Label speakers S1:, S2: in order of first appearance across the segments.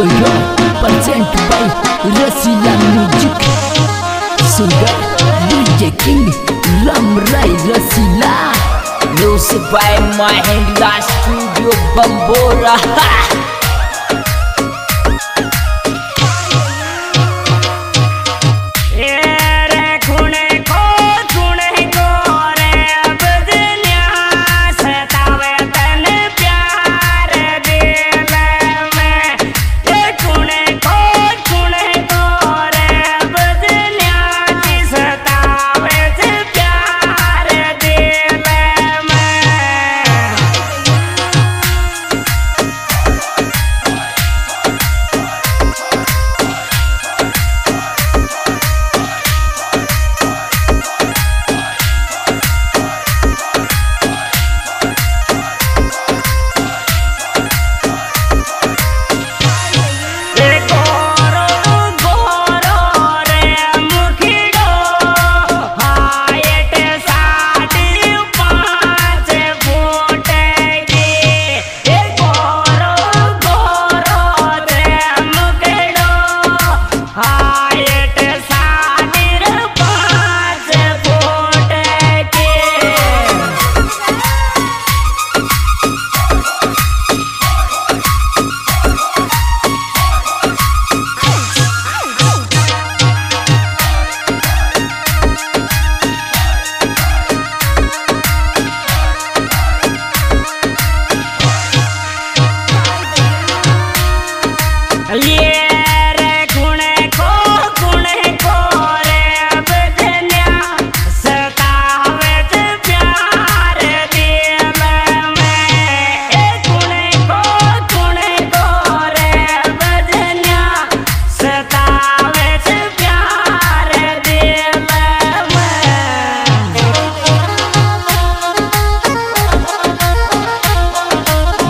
S1: Yo, present by Russia Music Singer DJ King Ram Rai Rasila Music by Mahindra Studio Bambora ha!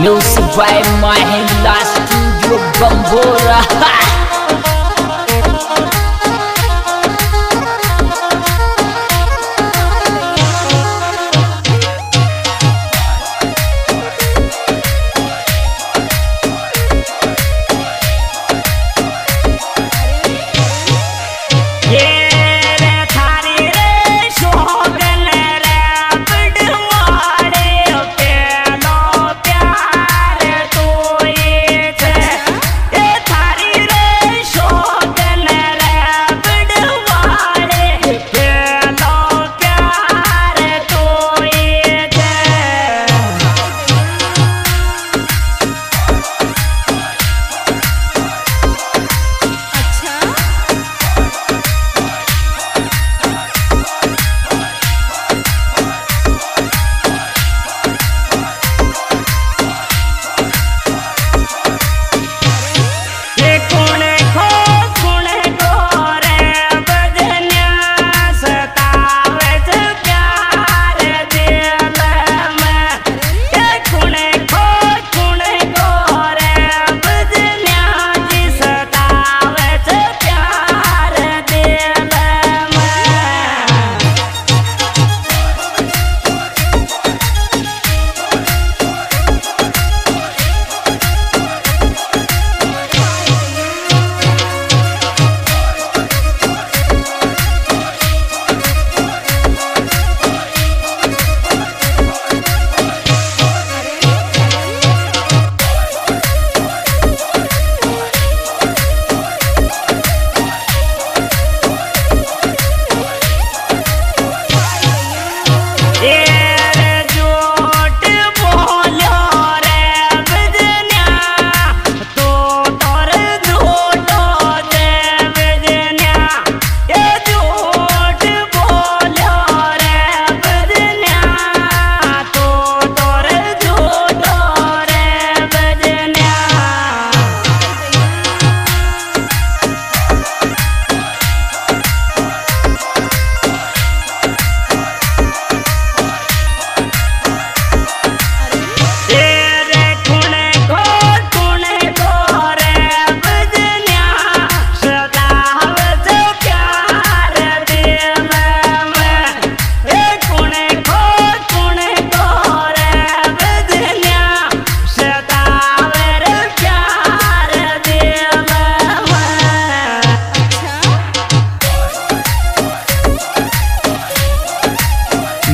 S1: No survive my head last to your bambora.
S2: Yeah.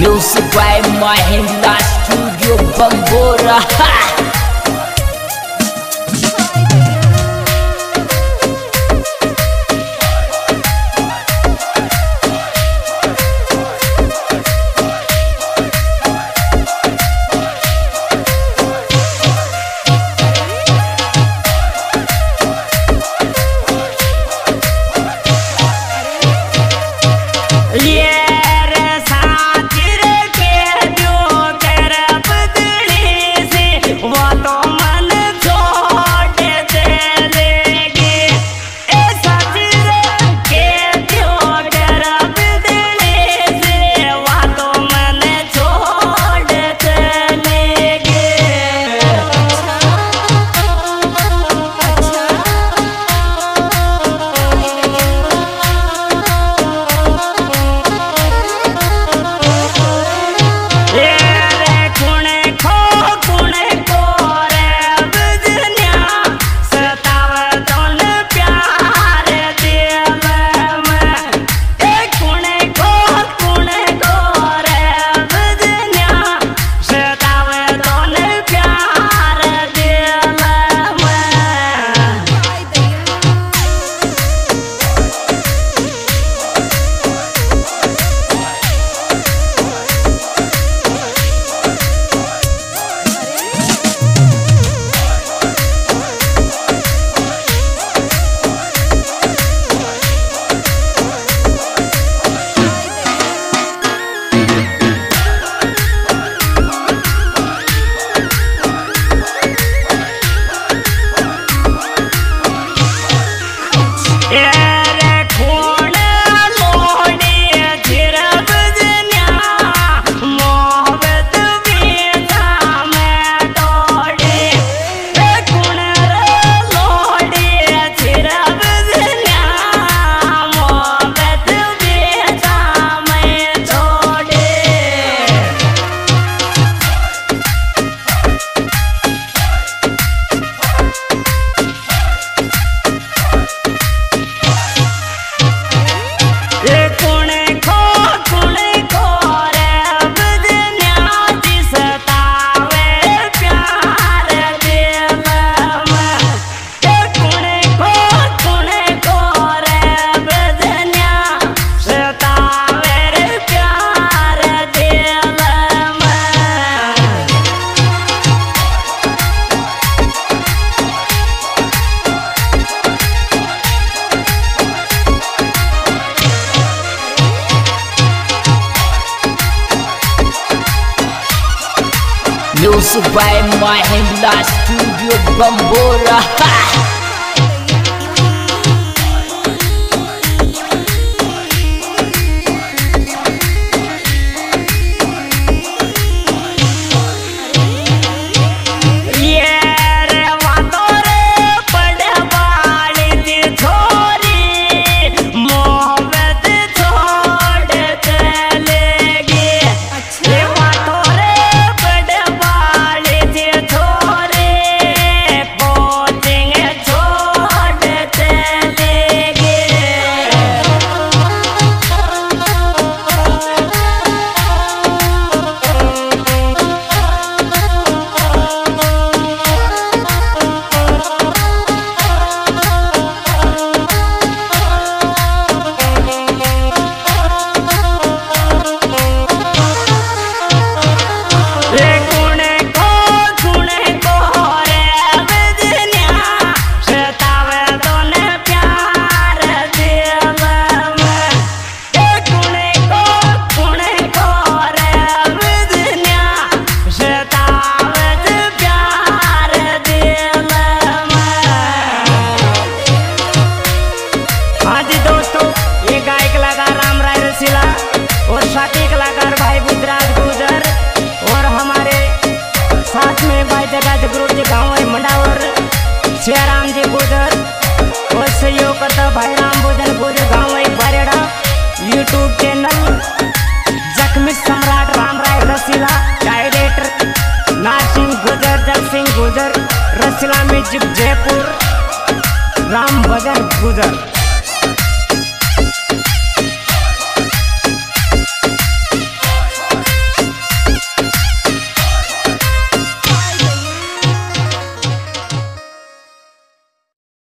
S2: Produced by Mahinda Studio Bambora
S1: Yeah. Music by Mahindra Studio Bambora गुजर जल सिंह गुजर रसला में zip Jaipur Ram buzzer गुजर।